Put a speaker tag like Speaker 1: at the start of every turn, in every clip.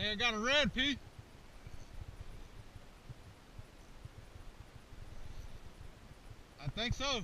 Speaker 1: Think I got a red, P. I think so.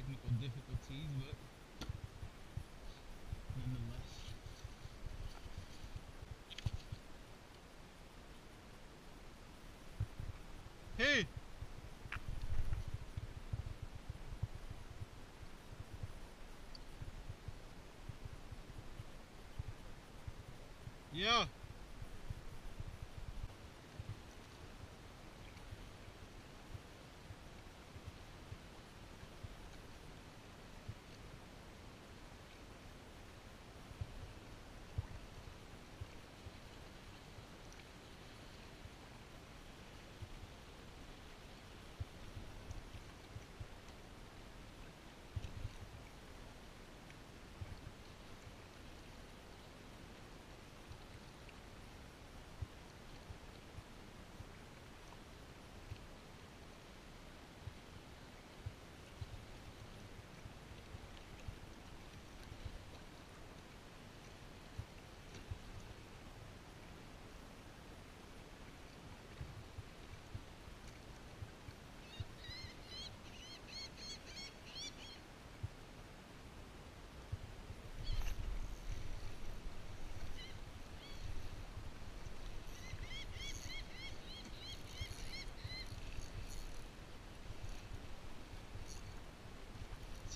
Speaker 1: Technical difficulties, but nonetheless. Hey! Yeah.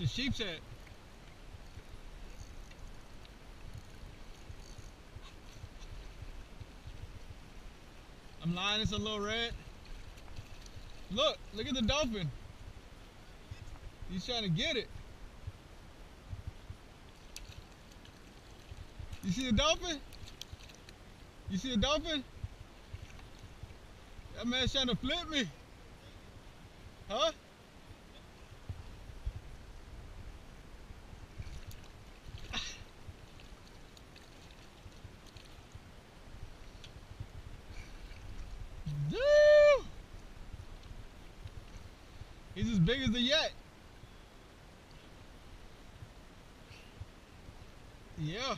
Speaker 1: A sheep's head. I'm lying, it's a little red. Look, look at the dolphin. He's trying to get it. You see the dolphin? You see the dolphin? That man's trying to flip me. Huh? Woo! He's as big as the yet. Yeah.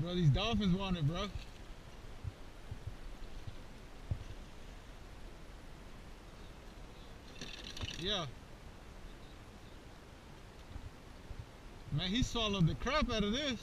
Speaker 1: Bro, these dolphins want it, bro. Yeah. Man, he swallowed the crap out of this.